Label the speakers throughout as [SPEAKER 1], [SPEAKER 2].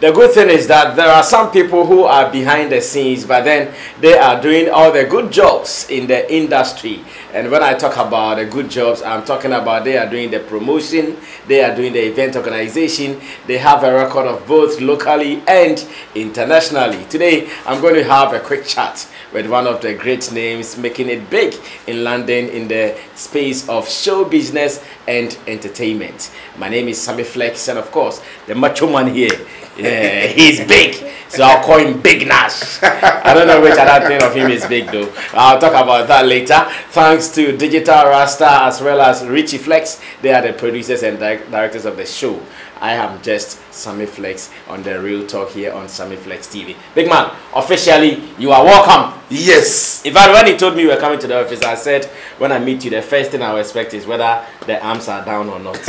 [SPEAKER 1] the good thing is that there are some people who are behind the scenes, but then they are doing all the good jobs in the industry. And when I talk about the good jobs, I'm talking about they are doing the promotion, they are doing the event organization, they have a record of both locally and internationally. Today, I'm going to have a quick chat with one of the great names making it big in London in the space of show business and entertainment. My name is Sammy Flex, and of course, the macho man here. Yeah, he's big, so I'll call him Big Nash. I don't know which other thing of him is big though. I'll talk about that later. Thanks to Digital Rasta as well as Richie Flex. They are the producers and directors of the show. I am just Sammy Flex on the Real Talk here on Sammy Flex TV. Big man, officially, you are welcome.
[SPEAKER 2] Yes.
[SPEAKER 1] In fact, when he told me you were coming to the office, I said, when I meet you, the first thing I will expect is whether the arms are down or not.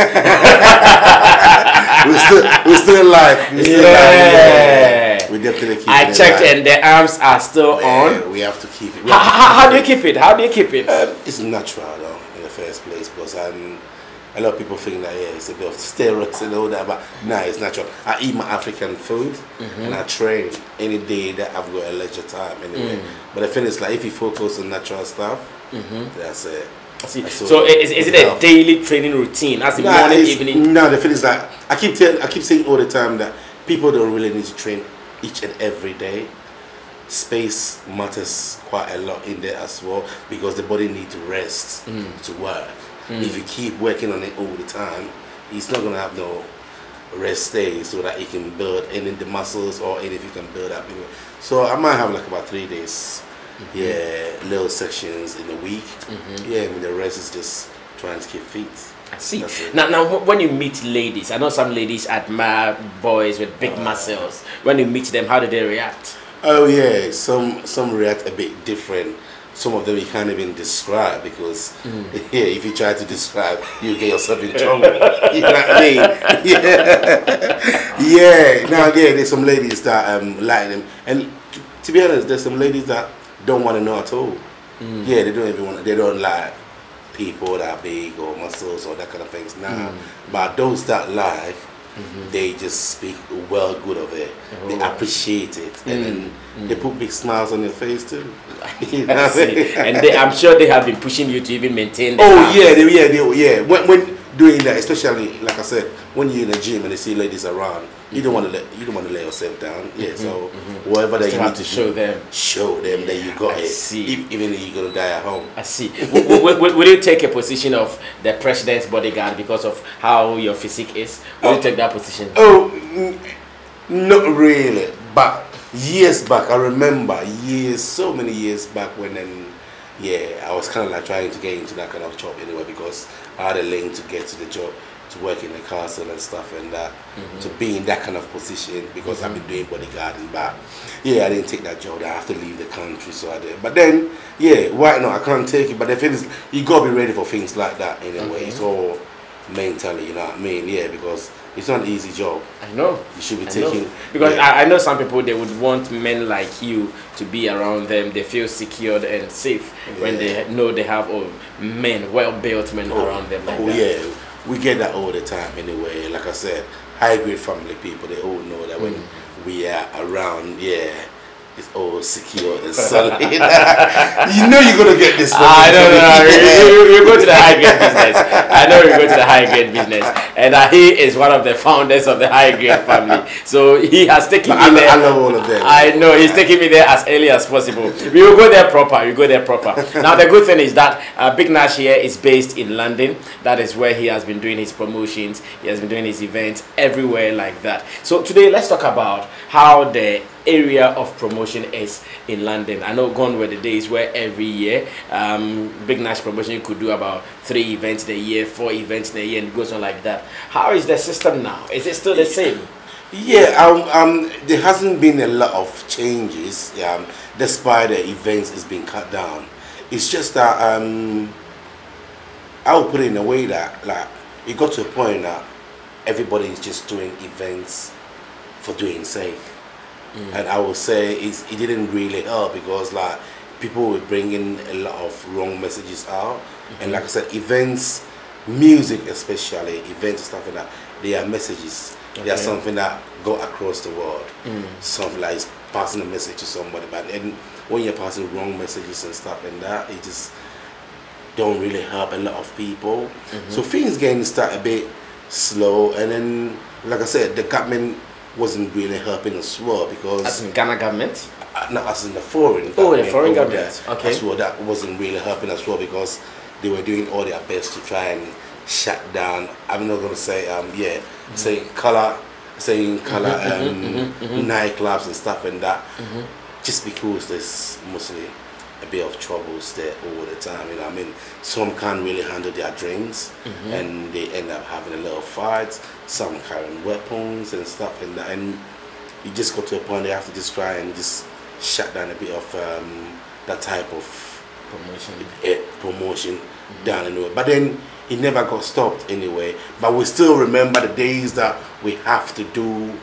[SPEAKER 2] we're, still, we're still alive. We're still
[SPEAKER 1] yeah.
[SPEAKER 2] alive. We definitely keep it.
[SPEAKER 1] I checked
[SPEAKER 2] alive.
[SPEAKER 1] and the arms are still
[SPEAKER 2] Yeah,
[SPEAKER 1] on.
[SPEAKER 2] We have to keep it.
[SPEAKER 1] How,
[SPEAKER 2] to
[SPEAKER 1] how,
[SPEAKER 2] keep
[SPEAKER 1] how
[SPEAKER 2] it
[SPEAKER 1] do you keep it? How do you keep it?
[SPEAKER 2] Um, it's natural though in the first place because um, a lot of people think that yeah it's a bit of steroids and all that but nah it's natural I eat my African food
[SPEAKER 1] Mm-hmm.
[SPEAKER 2] and I train any day that I've got a leisure time anyway
[SPEAKER 1] Mm.
[SPEAKER 2] but the thing is like if you focus on natural stuff that's it. So-
[SPEAKER 1] So, is, is it a daily training routine? As in
[SPEAKER 2] Nah,
[SPEAKER 1] morning, evening?
[SPEAKER 2] No, the thing is that I keep tell, I keep saying all the time that people don't really need to train each and every day. Space matters quite a lot in there as well because the body needs to rest to work. Mm. If you keep working on it all the time, it's not gonna have no rest days so that it can build any of the muscles or any if you can build up. So I might have like about three days, mm-hmm. yeah, little sections in a week. Mm-hmm. Yeah, I mean the rest is just trying to keep fit.
[SPEAKER 1] I see. Now, now, when you meet ladies, I know some ladies admire boys with big
[SPEAKER 2] Uh.
[SPEAKER 1] muscles. When you meet them, how do they react?
[SPEAKER 2] Oh yeah, some some react a bit different. Some of them you can't even describe because mm. yeah, if you try to describe, you get yourself in trouble. you know what I mean? Yeah, yeah. Now yeah, there's some ladies that um like them, and t- to be honest, there's some ladies that don't want to know at all. Mm. Yeah, they don't even want. They don't like people that are big or muscles or that kind of things. Nah, mm. but those that like, Mm-hmm. they just speak well good of it. They
[SPEAKER 1] Oh.
[SPEAKER 2] appreciate it, and mm-hmm. then mm-hmm. they put big smiles on your face too. You know
[SPEAKER 1] I
[SPEAKER 2] what I mean?
[SPEAKER 1] see. and they, I'm sure they have been pushing you to even maintain.
[SPEAKER 2] Oh
[SPEAKER 1] arms.
[SPEAKER 2] yeah, they, yeah, they, yeah. When, when doing that, especially like I said, when you're in the gym and you see ladies around, you don't mm-hmm. want to let you don't want to let yourself down. Yeah, mm-hmm, so mm-hmm. whatever that you
[SPEAKER 1] have
[SPEAKER 2] need
[SPEAKER 1] to show them.
[SPEAKER 2] show them that you got
[SPEAKER 1] I
[SPEAKER 2] it.
[SPEAKER 1] see.
[SPEAKER 2] If, even if you're gonna die at home.
[SPEAKER 1] I see. W- w- w- will you take a position of the president's bodyguard because of how your physique is? Will you
[SPEAKER 2] Oh.
[SPEAKER 1] take that position?
[SPEAKER 2] Oh, n- not really. But years back, I remember years, so many years back when then, yeah, I was kind of like trying to get into that kind of job anyway because I had a link to get to the job, to work in the castle and stuff and that, to mm-hmm. be in that kind of position because I've been mm-hmm. doing bodyguarding. But yeah, I didn't take that job. I have to leave the country, so I did. But then, yeah, why not? I can't take it. But the thing is, you gotta be ready for things like that anyway. It's mm-hmm. all mentally, you know what I mean? Yeah, because it's not an easy job.
[SPEAKER 1] I know.
[SPEAKER 2] You should be
[SPEAKER 1] I know.
[SPEAKER 2] taking
[SPEAKER 1] Because
[SPEAKER 2] yeah.
[SPEAKER 1] I, I know some people they would want men like you to be around them. They feel secured and safe when they know they have oh, men, well built men around them. Like
[SPEAKER 2] oh
[SPEAKER 1] that.
[SPEAKER 2] yeah, we get that all the time anyway. Like I said, high grade family people they all know that when
[SPEAKER 1] Mm.
[SPEAKER 2] we are around, yeah, it's all secure and solid. you know you're gonna get this. from
[SPEAKER 1] I know, no, no,
[SPEAKER 2] Yeah.
[SPEAKER 1] we, we, we go to the high grade business. I know we go to the high grade business, and uh, he is one of the founders of the high grade family. So he has taken
[SPEAKER 2] But
[SPEAKER 1] me
[SPEAKER 2] I,
[SPEAKER 1] there.
[SPEAKER 2] I love all of them.
[SPEAKER 1] I know he's taking me there as early as possible. We will go there proper. We go there proper. now the good thing is that uh, Big Nash here is based in London. That is where he has been doing his promotions. He has been doing his events everywhere like that. So today let's talk about how the area of promotion is in London. I know gone were the days where every year um, Big Nash promotion you could do about three events a year, four events a year, and it goes on like that. How is the system now? Is it still the same?
[SPEAKER 2] Yeah, um, um, there hasn't been a lot of changes. Um, despite the events is being cut down, it's just that um, I'll put it in a way that like it got to a point that everybody is just doing events for doing sake, and I would say it didn't really help because like people were bringing a lot of wrong messages out, and like I said, events music especially, events stuff like that, they are messages. They are something that go across the world.
[SPEAKER 1] Mm.
[SPEAKER 2] Something like passing a message to somebody. But then when you're passing wrong messages and stuff like that, it just don't really help a lot of people.
[SPEAKER 1] Mm-hmm.
[SPEAKER 2] So things getting start a bit slow and then like I said, the government wasn't really helping as well because
[SPEAKER 1] As in Ghana government.
[SPEAKER 2] uh, not as in the foreign
[SPEAKER 1] Oh, the foreign government.
[SPEAKER 2] there.
[SPEAKER 1] Okay.
[SPEAKER 2] As well, that wasn't really helping as well because they were doing all their best to try and shut down. I'm not gonna say um yeah,
[SPEAKER 1] Mm-hmm.
[SPEAKER 2] saying color, saying color um, nightclubs and stuff and that.
[SPEAKER 1] Mm-hmm.
[SPEAKER 2] Just because there's mostly a bit of troubles there all the time. You know, I mean, some can't really handle their drinks
[SPEAKER 1] Mm-hmm.
[SPEAKER 2] and they end up having a little fights. Some carrying weapons and stuff and that. And you just got to a point they have to just try and just shut down a bit of um, that type of
[SPEAKER 1] Promotion.
[SPEAKER 2] eh, promotion down anyway. But then it never got stopped anyway. But we still remember the days that we have to do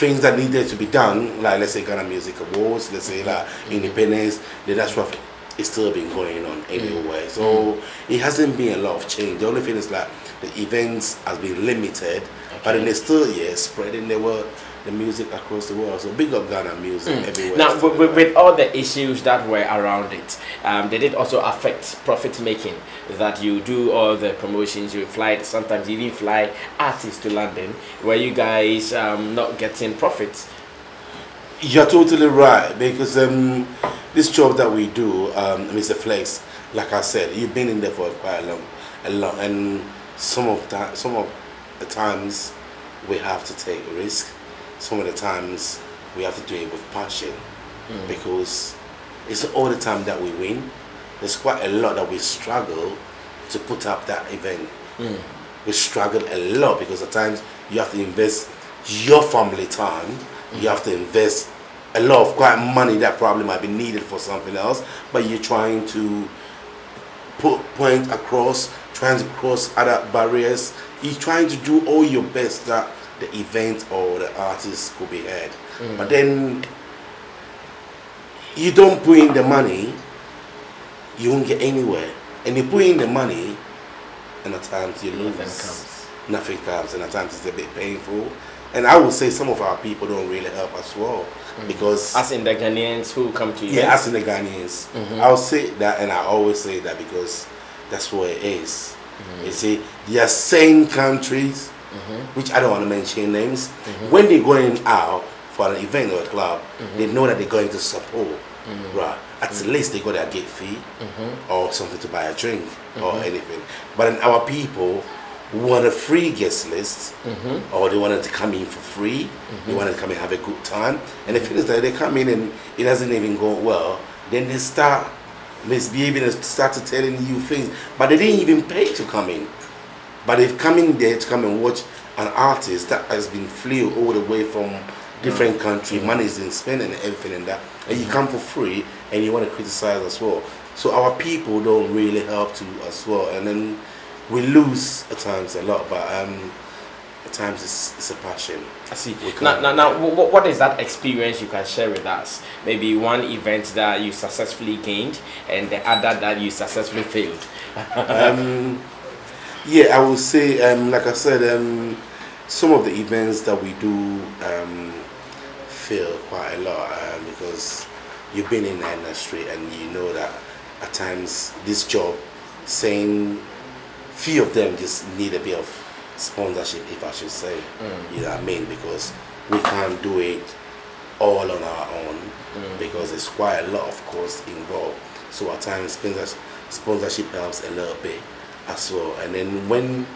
[SPEAKER 2] things that needed to be done, like let's say Ghana Music Awards, let's say like Independence, that's what it's still been going on mm. anyway. So mm. it hasn't been a lot of change. The only thing is like the events has been limited, but then
[SPEAKER 1] Okay.
[SPEAKER 2] it's still yeah spreading the word the music across the world. So big up Ghana music everywhere.
[SPEAKER 1] Mm. Now,
[SPEAKER 2] Stuff
[SPEAKER 1] with, with, with all the issues that were around it, um, did it also affect profit making? That you do all the promotions, you fly, sometimes you even fly artists to London, where you guys um, not getting profits?
[SPEAKER 2] You're totally right because um, this job that we do, um, Mr. Flex, like I said, you've been in there for quite a long, a long, and some of that, some of the times we have to take risk. Some of the times we have to do it with passion hmm. because it's all the time that we win. There's quite a lot that we struggle to put up that event. Hmm. We struggle a lot because at times you have to invest your family time. You hmm. have to invest a lot of quite money that probably might be needed for something else, but you're trying to put point across, trying to cross other barriers. You're trying to do all your best that the event or the artist could be heard. Mm. But then you don't put in the money, you won't get anywhere. And you put in the money, and at times you lose.
[SPEAKER 1] Nothing comes.
[SPEAKER 2] Nothing comes, and at times it's a bit painful. And I would say some of our people don't really help as well mm. because
[SPEAKER 1] As in the Ghanaians who come to
[SPEAKER 2] you.
[SPEAKER 1] yeah,
[SPEAKER 2] as in the Ghanaians, mm-hmm. I'll say that, and I always say that because that's what it is. Mm-hmm. You see, there are same countries, Mm-hmm. which I don't want to mention names, mm-hmm. when they're going out for an event or a club, mm-hmm. they know that they're going to support, right? At least they got their gate fee or something to buy a drink or anything. But our people want a free guest list. Or they wanted to come in for free, they wanted to come and have a good time. And the thing is that they come in and it doesn't even go well, then they start misbehaving and start to telling you things. But they didn't even pay to come in. But they've come in there to come and watch an artist that has been flew all the way from different country, money is been spent and everything and that. And you come for free and you want to criticize as well. So our people don't really help to as well. And then we lose at times a lot, but um, at times it's, it's a passion.
[SPEAKER 1] I see. Now, now, now wh- what is that experience you can share with us? Maybe one event that you successfully gained and the other that you successfully failed.
[SPEAKER 2] um, yeah, I would say, um, like I said, um, some of the events that we do um, fail quite a lot um, because you've been in the industry and you know that at times this job, saying few of them just need a bit of sponsorship, if I should say. You know what I mean? Because we can't do it all on our own because it's quite a lot of costs involved. So at times sponsors- sponsorship helps a little bit as well. And then when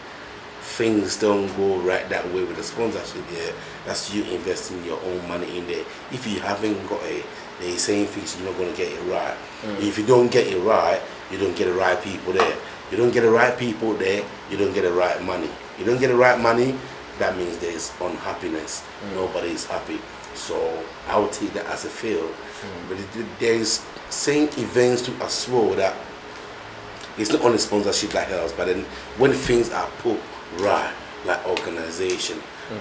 [SPEAKER 2] things don't go right that way with the sponsorship, yeah, that's you investing your own money in there. If you haven't got a they saying things you're not gonna get it right. Mm. If you don't get it right, you don't get the right people there. You don't get the right people there, you don't get the right money. You don't get the right money, that means there's unhappiness. Mm. Nobody is happy. So I would take that as a fail. Mm. But there's same events to as well that it's not only sponsorship that helps, but then when things are put right, like organization,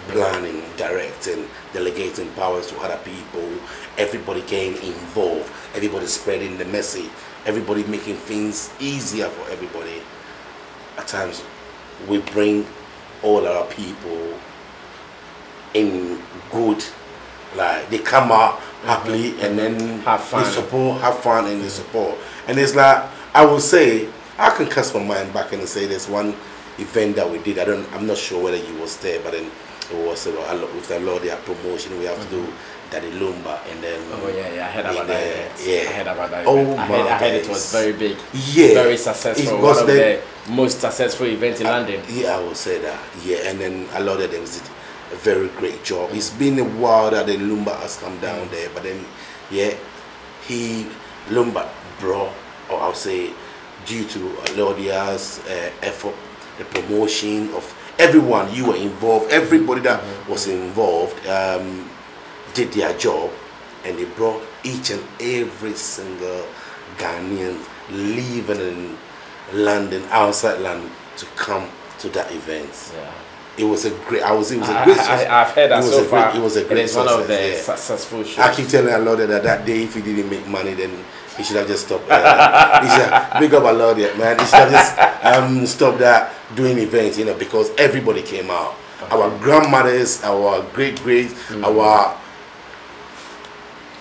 [SPEAKER 2] planning, directing, delegating powers to other people, everybody getting involved, everybody spreading the message, everybody making things easier for everybody. at times we bring all our people in good, like they come out happily mm -hmm. and then
[SPEAKER 1] have fun.
[SPEAKER 2] they support, have fun and they support. And it's like I will say I can cast my mind back and say there's one event that we did. I don't. I'm not sure whether you was there, but then it was uh, a lot with a lot of their promotion. We have mm -hmm. to do mm-hmm. Daddy Lumba and then.
[SPEAKER 1] Oh yeah, yeah. I heard about that.
[SPEAKER 2] Yeah,
[SPEAKER 1] I heard about that.
[SPEAKER 2] Oh
[SPEAKER 1] I heard, I heard it was very big.
[SPEAKER 2] Yeah,
[SPEAKER 1] very successful. It was one of the most successful events in
[SPEAKER 2] I,
[SPEAKER 1] London.
[SPEAKER 2] Yeah, I will say that. Yeah, and then a lot of them did a very great job. It's been a while that the Lumba has come down mm -hmm. there, but then yeah, he Lumba brought, or I'll say due to Lodia's uh, effort, the promotion of everyone, you were involved, everybody that mm-hmm. was involved um, did their job and they brought each and every single Ghanaian living in London, outside London, to come to that event.
[SPEAKER 1] Yeah.
[SPEAKER 2] It was a great. I was. It was a great.
[SPEAKER 1] I, have heard that so far.
[SPEAKER 2] Great, it was a great.
[SPEAKER 1] It is one of the yeah. successful shows.
[SPEAKER 2] I keep telling a lot that that day, if he didn't make money, then he should have just stopped. Uh, he should big up a lot yet, man. He should have just um, stopped that doing events, you know, because everybody came out. Okay. Our grandmothers, our great greats, mm. our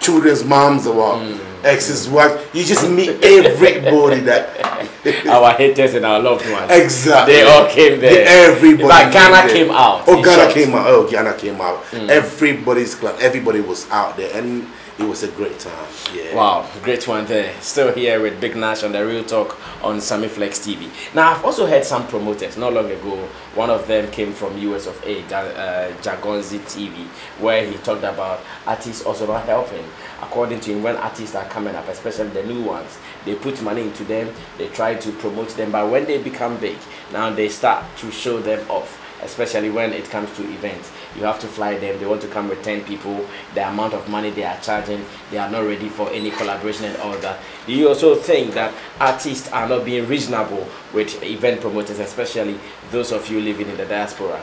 [SPEAKER 2] children's moms, our mm. exes, wives. You just meet everybody that
[SPEAKER 1] our haters and our loved ones.
[SPEAKER 2] Exactly.
[SPEAKER 1] They all came there.
[SPEAKER 2] Everybody.
[SPEAKER 1] Like Ghana came out.
[SPEAKER 2] Oh, Ghana came out. Oh, Ghana came out. Mm. Everybody's club. Everybody was out there, and it was a great time. Yeah.
[SPEAKER 1] Wow, great one there. Still here with Big Nash on the Real Talk on Sammy Flex TV. Now, I've also heard some promoters not long ago. One of them came from US of A, uh, Jagonzi TV, where he talked about artists also not helping. According to him, when artists are coming up, especially the new ones, they put money into them, they try to promote them, but when they become big, now they start to show them off especially when it comes to events. You have to fly them. They want to come with 10 people. The amount of money they are charging, they are not ready for any collaboration and all that. Do you also think that artists are not being reasonable with event promoters, especially those of you living in the diaspora?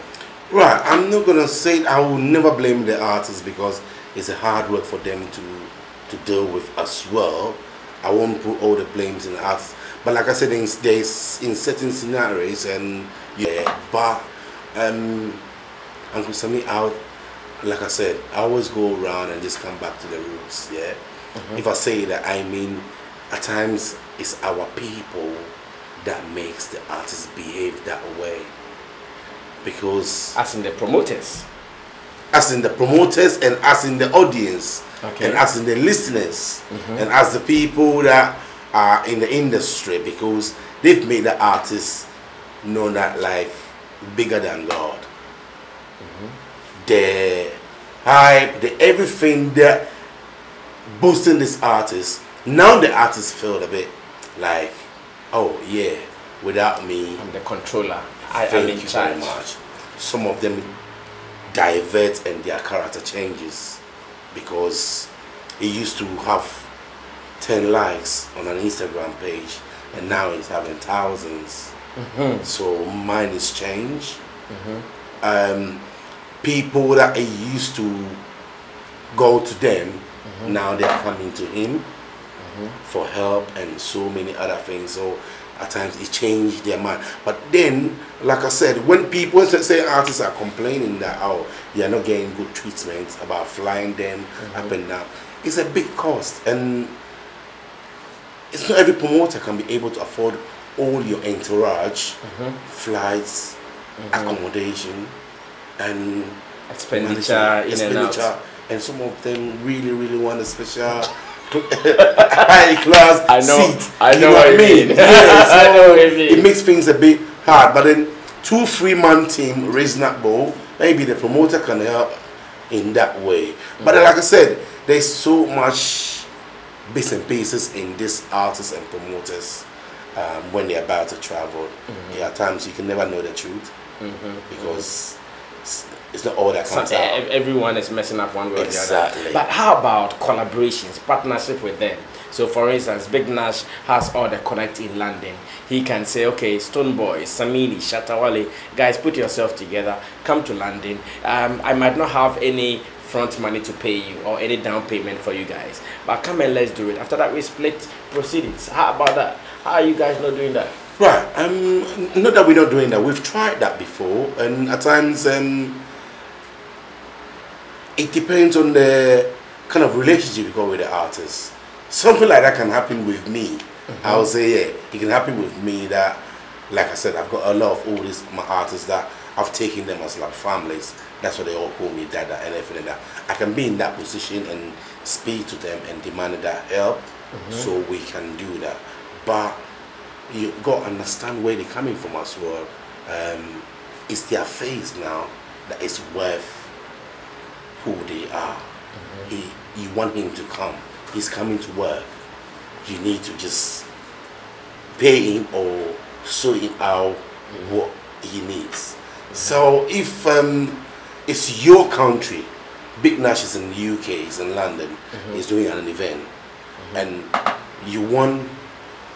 [SPEAKER 2] Right. I'm not to say I will never blame the artists because it's a hard work for them to, to deal with as well. I won't put all the blames in the artists. But like I said, in, there's in certain scenarios and yeah, but um, Uncle Sammy out, like I said, I always go around and just come back to the roots, yeah? Mm -hmm. If I say that, I mean, at times it's our people that makes the artists behave that way. Because...
[SPEAKER 1] As in the promoters?
[SPEAKER 2] As in the promoters and as in the audience. Okay. And as in the listeners. Mm -hmm. And as the people that are in the industry because they've made the artists know that like bigger than God. Mm-hmm. The hype, the everything that boosting this artist. Now the artist feel a bit like, oh yeah, without me,
[SPEAKER 1] I'm the controller.
[SPEAKER 2] I, am you very much. Some of them divert and their character changes because he used to have 10 likes on an Instagram page and now he's having thousands Mm-hmm. So mine is changed. Mm-hmm. Um, people that I used to go to them, mm-hmm. now they're coming to him mm-hmm. for help and so many other things. So at times it changed their mind. But then, like I said, when people say artists are complaining that oh you're not getting good treatment about flying them mm-hmm. up and down, it's a big cost and it's not every promoter can be able to afford all your entourage, mm-hmm. flights, mm-hmm. accommodation, and
[SPEAKER 1] expenditure in expenditure. and out.
[SPEAKER 2] And some of them really, really want a special high class
[SPEAKER 1] I know,
[SPEAKER 2] seat.
[SPEAKER 1] I know, you know what I mean.
[SPEAKER 2] mean? yeah, so I know what I mean. It makes things a bit hard. But then two three man team reasonable. Maybe the promoter can help in that way. But mm-hmm. like I said, there's so much bits and pieces in these artists and promoters um, when they're about to travel. Mm-hmm. Yeah, at times you can never know the truth mm-hmm. because it's, not all that comes out.
[SPEAKER 1] Everyone is messing up one way
[SPEAKER 2] exactly.
[SPEAKER 1] or the other. But how about collaborations, partnership with them? So, for instance, Big Nash has all the connect in London. He can say, okay, Stonebwoy, Samini, Shatta Wale, guys, put yourself together, come to London. Um, I might not have any front money to pay you or any down payment for you guys, but come and let's do it. After that, we split proceedings. How about that? How are you guys not doing that?
[SPEAKER 2] Right. Um, not that we're not doing that. We've tried that before, and at times um, it depends on the kind of relationship you got with the artist. Something like that can happen with me. Mm-hmm. I would say, yeah, it can happen with me. That, like I said, I've got a lot of all these my artists that I've taken them as like families. That's what they all call me, dada, and everything like that. I can be in that position and speak to them and demand that help, mm-hmm. so we can do that. But you got to understand where they're coming from as well. Um, it's their face now that is worth who they are. Mm-hmm. He, you want him to come. He's coming to work. You need to just pay him or show him out mm-hmm. what he needs. Mm-hmm. So if um, it's your country, Big Nash is in the UK, he's in London, mm-hmm. he's doing an event, mm-hmm. and you want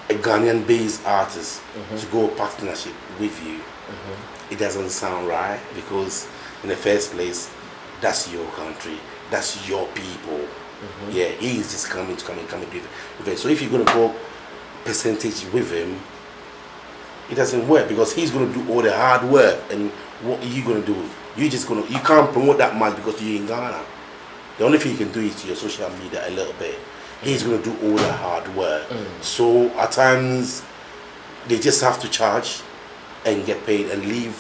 [SPEAKER 2] a Ghanaian based artist mm-hmm. to go partnership with you, mm-hmm. it doesn't sound right because in the first place, that's your country, that's your people. Mm-hmm. Yeah, he is just coming to come and come and do it. So if you're gonna go percentage with him, it doesn't work because he's gonna do all the hard work and what are you gonna do? You just gonna you can't promote that much because you're in Ghana. The only thing you can do is to your social media a little bit he's going to do all the hard work. Mm. So at times, they just have to charge and get paid and leave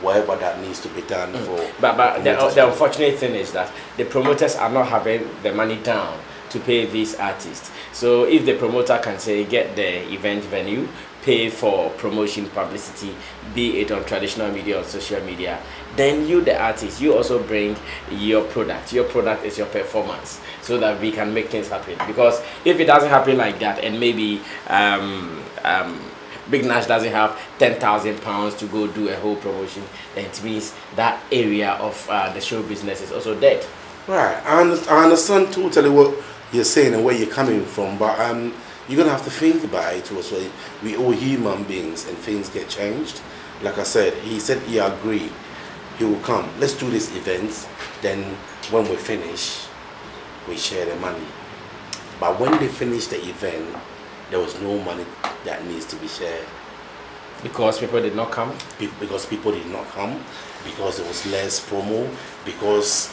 [SPEAKER 2] whatever that needs to be done mm. for.
[SPEAKER 1] But but the, the unfortunate thing is that the promoters are not having the money down to pay these artists. So if the promoter can say get the event venue, pay for promotion publicity, be it on traditional media or social media, then you the artist, you also bring your product. Your product is your performance so that we can make things happen. Because if it doesn't happen like that, and maybe um, um, Big Nash doesn't have ten thousand pounds to go do a whole promotion, then it means that area of uh, the show business is also dead.
[SPEAKER 2] Right, I understand, totally what you're saying and where you're coming from, but um, you're gonna have to think about it also. We all human beings, and things get changed. Like I said, he said he agreed. He will come. Let's do this event. Then when we finish, we share the money. But when they finished the event, there was no money that needs to be shared.
[SPEAKER 1] Because people did not come?
[SPEAKER 2] because people did not come, because there was less promo, because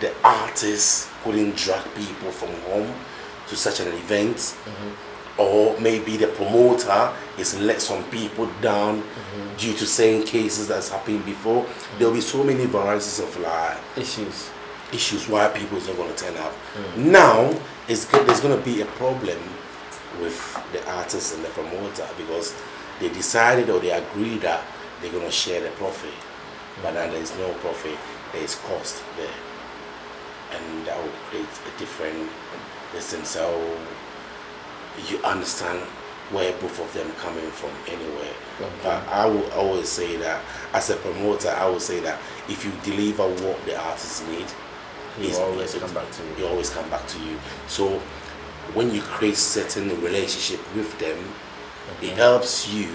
[SPEAKER 2] the artists couldn't drag people from home to such an event. Mm -hmm. Or maybe the promoter is let some people down mm -hmm. Due to same cases that's happened before. There'll be so many varieties of like
[SPEAKER 1] issues
[SPEAKER 2] issues why people is not going to turn up. Mm. Now, it's there's going to be a problem with the artist and the promoter because they decided or they agreed that they're going to share the profit. Mm. But now there's no profit, there's cost there. And that will create a different listen. So you understand where both of them coming from anywhere. Okay. But I will always say that as a promoter, I will say that if you deliver what the artists need,
[SPEAKER 1] he always come back to you.
[SPEAKER 2] He always come back to you. So when you create certain relationship with them, okay. it helps you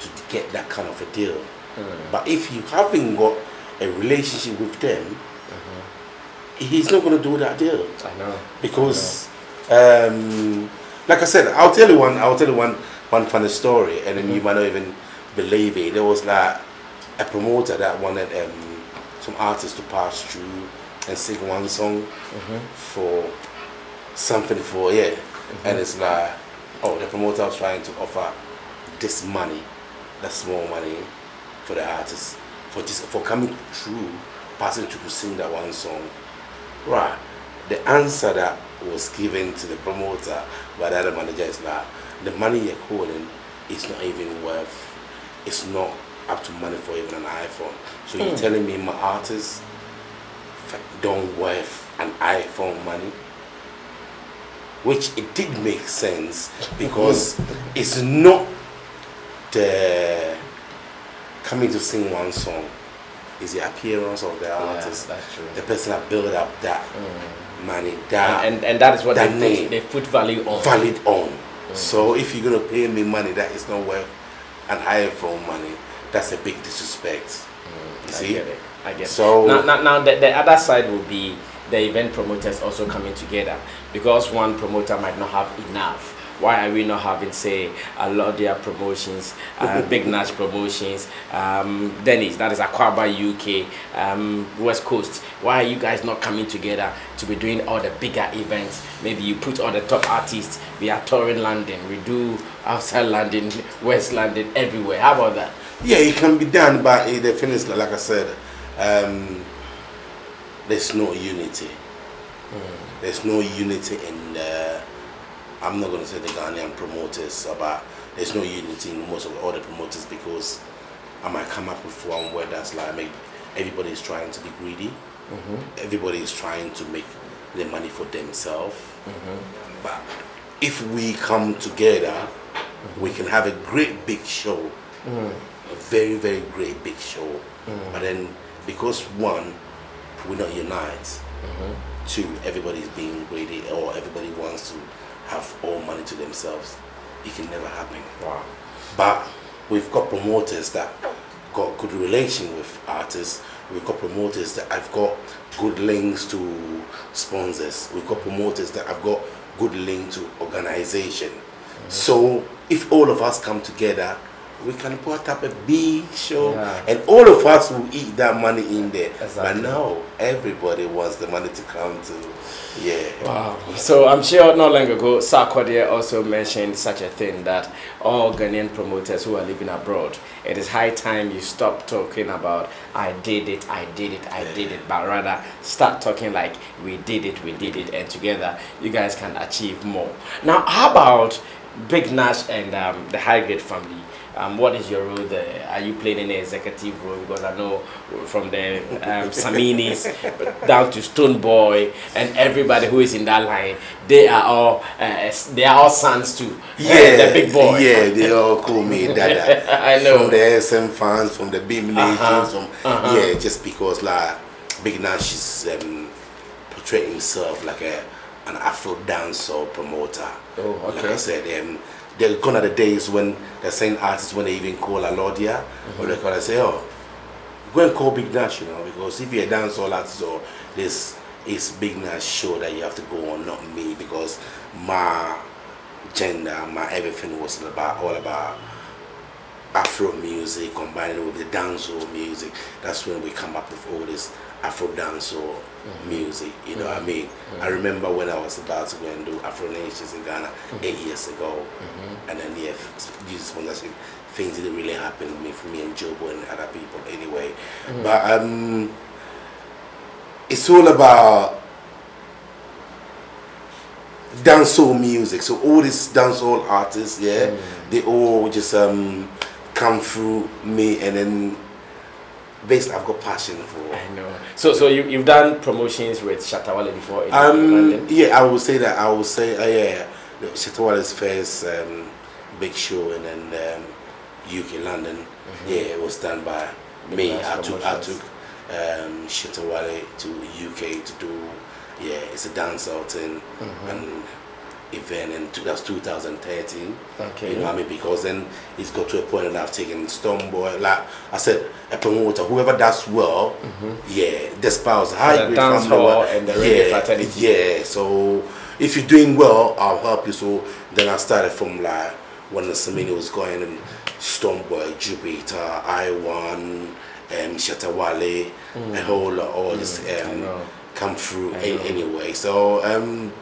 [SPEAKER 2] to get that kind of a deal. Mm. But if you haven't got a relationship with them, mm-hmm. he's not going to do that deal.
[SPEAKER 1] I know.
[SPEAKER 2] Because, I know. Um, like I said, I'll tell you one. I'll tell you one one funny story, and then mm-hmm. you might not even believe it. There was like a promoter that wanted um, some artists to pass through and sing one song mm-hmm. for something for yeah, mm-hmm. and it's like oh the promoter was trying to offer this money, that small money for the artist for this for coming through, passing through to sing that one song. Right. The answer that was given to the promoter by the other manager is like the money you're calling is not even worth it's not up to money for even an iPhone. So mm. you're telling me my artist don't worth an iPhone money. Which it did make sense because it's not the coming to sing one song. is the appearance of the artist.
[SPEAKER 1] True.
[SPEAKER 2] The person that built up that mm. Money, that
[SPEAKER 1] and, and, and that is what that they, put, they put value on.
[SPEAKER 2] Valid on. Mm. So if you're gonna pay me money that is not worth an iPhone money, that's a big disrespect. Mm. You see?
[SPEAKER 1] I guess. So now, now, now the, the other side will be the event promoters also coming together because one promoter might not have enough Why are we not having, say, a lot of their promotions, uh, Big Nash promotions, um, Dennis, that is Aquaba UK, um, West Coast. Why are you guys not coming together to be doing all the bigger events? Maybe you put all the top artists. We are touring London. We do outside London, West London, everywhere. How about that?
[SPEAKER 2] Yeah, it can be done, but the thing is, like I said, um, there's no unity. Mm. There's no unity in the, I'm not going to say the Ghanaian promoters, but there's no unity in most of all the promoters because I might come up with one where that's like maybe everybody is trying to be greedy. Mm -hmm. Everybody is trying to make the money for themselves. Mm -hmm. But if we come together, -hmm. we can have a great big show. Mm. A very, very great big show. Mm. But then because one, we're not unite. Mm-hmm. Two, everybody's being greedy or everybody wants to have all money to themselves. It can never happen.
[SPEAKER 1] Wow.
[SPEAKER 2] But we've got promoters that got good relation with artists. We've got promoters that I've got good links to sponsors. We've got promoters that I've got good link to organization. Mm -hmm. So if all of us come together we can put up a big show yeah. and all of us will eat that money in there. Exactly. But now everybody wants the money to come to yeah.
[SPEAKER 1] Wow. So I'm sure not long ago Sarkodie also mentioned such a thing that all Ghanaian promoters who are living abroad, it is high time you stop talking about I did it, I did it, I did it, but rather start talking like we did it, we did it, and together you guys can achieve more. Now how about Big Nash and um, the High Grade family? Um, what is your role there? Are you playing any executive role? Because I know from the um, Saminis down to Stonebwoy and everybody who is in that line, they are all uh, they are all sons too.
[SPEAKER 2] Yeah,
[SPEAKER 1] the big boy.
[SPEAKER 2] Yeah, they all call me Dada.
[SPEAKER 1] I know
[SPEAKER 2] from the SM fans, from the Beam uh -huh. from uh -huh. yeah, just because like Big Nash is um, portraying himself like a an Afro dancer promoter.
[SPEAKER 1] Oh, okay.
[SPEAKER 2] Like I said, um, they're gone are the days when they're saying artists when they even call a Alordia, mm -hmm. or they call and say, oh, go and call Big Nash, you know, because if you're a dancehall artist or this is Big Nash show that you have to go on, not me, because my gender, my everything was about all about Afro music combined with the dancehall music. That's when we come up with all this Afro dancehall. Music. You know what I mean? Mm-hmm. I remember when I was about to go and do Afro Nations in Ghana mm-hmm. eight years ago, and then yeah, these sponsorship things didn't really happen with me, for me and Jobo and other people anyway. But um, it's all about dancehall music. So all these dancehall artists, yeah, they all just um, come through me and then basically I've got passion for.
[SPEAKER 1] I know. So so you you've done promotions with Shatta Wale before in
[SPEAKER 2] um,
[SPEAKER 1] London?
[SPEAKER 2] Yeah, I would say that. I would say uh, yeah, yeah. Shatta Wale's first um, big show and then um, UK London. Mm -hmm. Yeah, it was done by me. I took I took um, Shatta Wale to UK to do yeah, it's a dance out thing mm -hmm. and event in that's 2013.
[SPEAKER 1] Okay.
[SPEAKER 2] You know what I mean? Because then it's got to a point that I've taken Stonebwoy, like I said, a promoter, whoever does well, mm -hmm. yeah, the spouse, high
[SPEAKER 1] grade dance hall and the yeah, fraternity.
[SPEAKER 2] Yeah, so if you're doing well, I'll help you. So then I started from like when the Samini was going and Stonebwoy, Jupiter, Iwan, um, Shatta Wale, mm. a whole lot, all mm, just um, come through anyway. So um,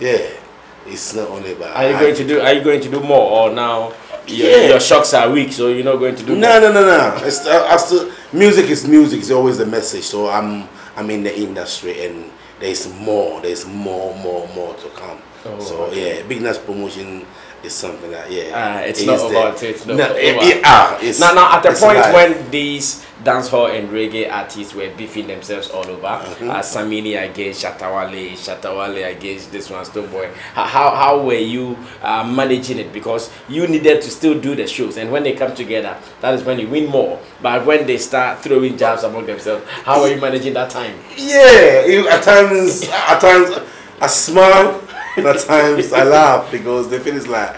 [SPEAKER 2] yeah it's not only about.
[SPEAKER 1] Are you going to do? Are you going to do more or now? Your, yeah. your shocks are weak, so you're not going to do.
[SPEAKER 2] No, more? no, no, no. It's, uh, I still, music is music. It's always the message. So I'm I'm in the industry, and there's more. There's more, more, more to come. Oh, so okay. yeah, Big Nash promotion is something that yeah.
[SPEAKER 1] Uh, it's not about it. It's no,
[SPEAKER 2] it, it, ah,
[SPEAKER 1] it's, now, now at the point when these dancehall and reggae artists were beefing themselves all over. Mm -hmm. uh, Samini against Shatta Wale, Shatta Wale against this one, Stonebwoy. How, how were you uh, managing it? Because you needed to still do the shows, and when they come together, that is when you win more. But when they start throwing jabs among themselves, how are you managing that time?
[SPEAKER 2] Yeah, at times, at times, I smile, at times I laugh because the thing is like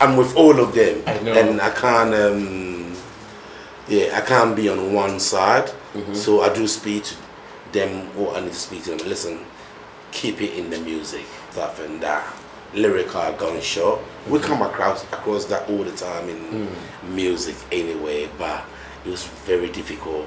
[SPEAKER 2] I'm with all of them,
[SPEAKER 1] I
[SPEAKER 2] and I can't. Um, yeah, I can't be on one side. Mm -hmm. So I do speak to them or I need to speak to them. Listen, keep it in the music stuff and that lyrical gunshot. We come across across that all the time in
[SPEAKER 1] Hmm.
[SPEAKER 2] music anyway, but it was very difficult.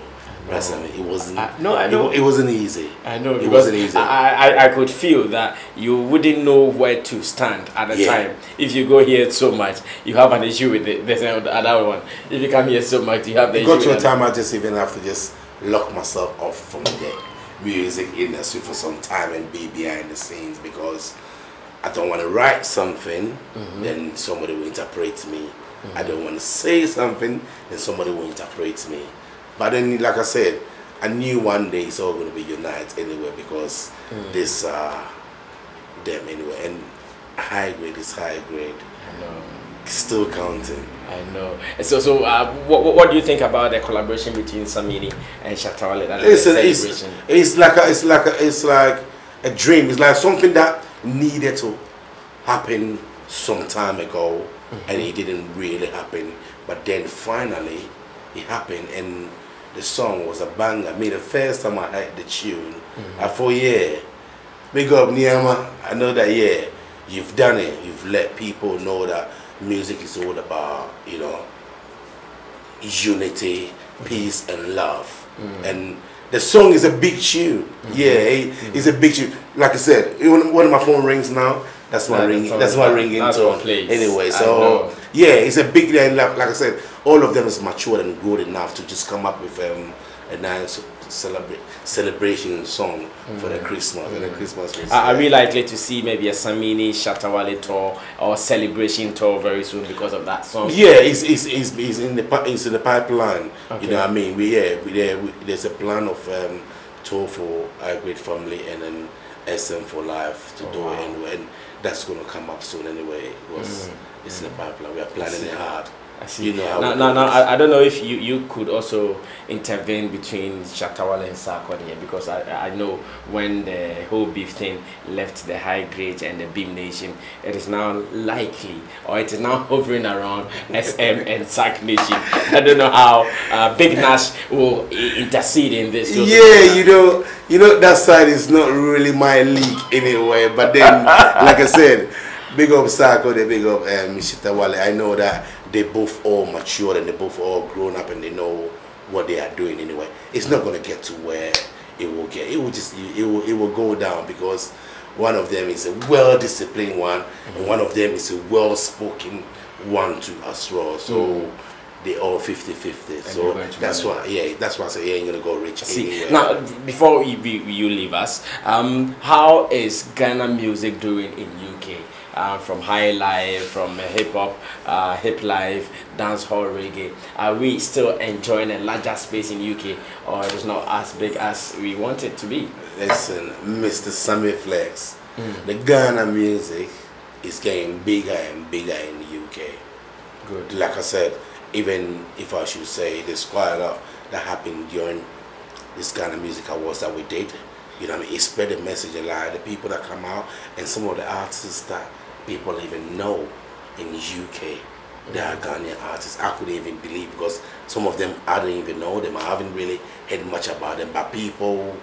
[SPEAKER 2] Personally, it wasn't.
[SPEAKER 1] I- no, I know.
[SPEAKER 2] wa- It, wasn't easy.
[SPEAKER 1] I know
[SPEAKER 2] it wasn't easy.
[SPEAKER 1] I, I, I could feel that you wouldn't know where to stand at the
[SPEAKER 2] Yeah.
[SPEAKER 1] time. If you go here so much, you have an issue with it. There's another one. If you come here so much, you have the
[SPEAKER 2] it
[SPEAKER 1] issue.
[SPEAKER 2] got to a time I just even have to just lock myself off from the music industry for some time and be behind the scenes because I don't want to write something,
[SPEAKER 1] Mm-hmm.
[SPEAKER 2] then somebody will interpret me. I don't want to say something, then somebody will interpret me. But then, like I said, I knew one day it's all going to be united anyway because
[SPEAKER 1] Mm.
[SPEAKER 2] this uh, them anyway, and high grade is high grade,
[SPEAKER 1] I know.
[SPEAKER 2] still counting.
[SPEAKER 1] I know. And So, so uh, what, what do you think about the collaboration between Samini and Shatta Wale?
[SPEAKER 2] That
[SPEAKER 1] a
[SPEAKER 2] it's, it's like a, it's like a, it's like a dream. It's like something that needed to happen some time ago, and it didn't really happen. But then finally, it happened, and the song was a banger. Me, the first time I heard the tune, I thought, yeah, big up Niama. I know that, yeah, you've done it. You've let people know that music is all about, you know, unity, peace, and love. And the song is a big tune. Yeah, it- it's a big tune. Like I said, even when my phone rings now, that's my
[SPEAKER 1] That's
[SPEAKER 2] ring. That's my ringing tone. Anyway, so. Yeah, it's a big. and Like, like I said, all of them is matured and good enough to just come up with um, a nice celebrate celebration song for the Christmas and the Christmas.
[SPEAKER 1] are
[SPEAKER 2] uh,
[SPEAKER 1] we likely to see maybe a Samini Shatta Wale tour or celebration tour very soon because of that song?
[SPEAKER 2] Yeah, it's, it's, it's, it's in the it's in the pipeline.
[SPEAKER 1] Okay.
[SPEAKER 2] You know what I mean? We yeah, we, yeah we, there's a plan of um, tour for our great family and then SM for life to
[SPEAKER 1] Oh,
[SPEAKER 2] do
[SPEAKER 1] wow.
[SPEAKER 2] it anyway, and that's gonna come up soon anyway. Because it's in the pipeline. We are planning it hard.
[SPEAKER 1] I see.
[SPEAKER 2] You know how
[SPEAKER 1] now, now, now. I, I don't know if you, you could also intervene between Shatta Wale and Sarkodie here because I, I know when the whole beef thing left the high grade and the Beam Nation, it is now likely or it is now hovering around SM and Sark Nation. I don't know how uh, Big Nash will intercede in this.
[SPEAKER 2] Yeah, you know, you know that side is not really my league anyway. But then, like I said, big up Sako, they big up um, Mishita Wale. I know that they both all matured and they both all grown up and they know what they are doing anyway. It's not gonna get to where it will get. It will just it will it will go down because one of them is a well disciplined one and one of them is a well spoken one too as well. So. They all 50-50.
[SPEAKER 1] you're
[SPEAKER 2] So that's why, yeah, that's why I say, yeah, ain't gonna go rich
[SPEAKER 1] See
[SPEAKER 2] anywhere.
[SPEAKER 1] now, before you, you, you leave us, um, how is Ghana music doing in UK? Uh, from high life, from hip hop, uh, hip life, dance hall, reggae. Are we still enjoying a larger space in UK, or it is not as big as we want it to be?
[SPEAKER 2] Listen, Mr. Sammy Flex,
[SPEAKER 1] Hmm.
[SPEAKER 2] the Ghana music is getting bigger and bigger in the UK.
[SPEAKER 1] Good.
[SPEAKER 2] Like I said, even if I should say, there's quite a lot that happened during this Ghana Music Awards that we did. You know what I mean? It spread the message a lot. The people that come out and some of the artists that people even know in the UK, they are Ghanaian artists. I couldn't even believe because some of them I don't even know them. I haven't really heard much about them, but people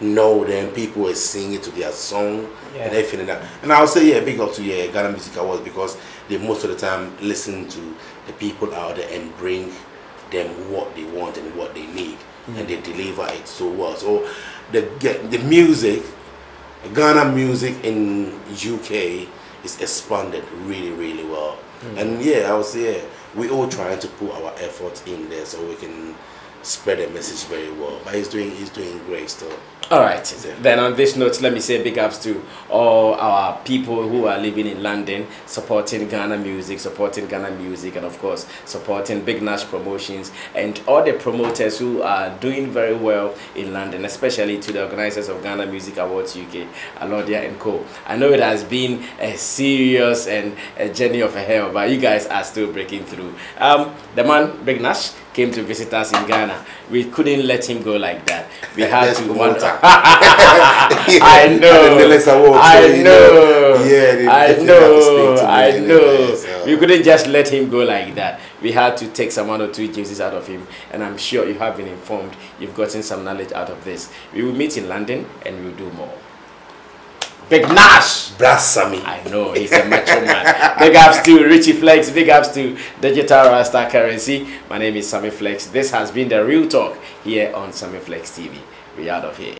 [SPEAKER 2] know them. People are singing to their song
[SPEAKER 1] Yeah.
[SPEAKER 2] and everything like that. And I'll say, yeah, big up to yeah, Ghana Music Awards because they most of the time listen to the people out there and bring them what they want and what they need, and mm. they deliver it so well. So the get the music, Ghana music in UK is expanded really, really well. Mm. And yeah, I was yeah, we all trying to put our efforts in there so we can spread the message very well. But he's doing he's doing great still.
[SPEAKER 1] All right. Then on this note, let me say big ups to all our people who are living in London, supporting Ghana music, supporting Ghana music, and of course supporting Big Nash Promotions and all the promoters who are doing very well in London, especially to the organizers of Ghana Music Awards UK, Alordia and Co. I know it has been a serious and a journey of a hell, but you guys are still breaking through. Um, the man Big Nash came to visit us in Ghana. We couldn't let him go like that. We had to wonder. I know.
[SPEAKER 2] The Nellis Award, so,
[SPEAKER 1] I
[SPEAKER 2] you
[SPEAKER 1] know.
[SPEAKER 2] Yeah,
[SPEAKER 1] I
[SPEAKER 2] definitely have to speak
[SPEAKER 1] know. I know. We couldn't just let him go like that. We had to take some one or two juices out of him, and I'm sure you have been informed. You've gotten some knowledge out of this. We will meet in London, and we'll do more. Big Nash.
[SPEAKER 2] Blasamy.
[SPEAKER 1] I know, he's a macho man. Big ups to Richie Flex. Big ups to Digital Rasta Currency. My name is Sammy Flex. This has been the Real Talk here on Sammy Flex TV. We out of here.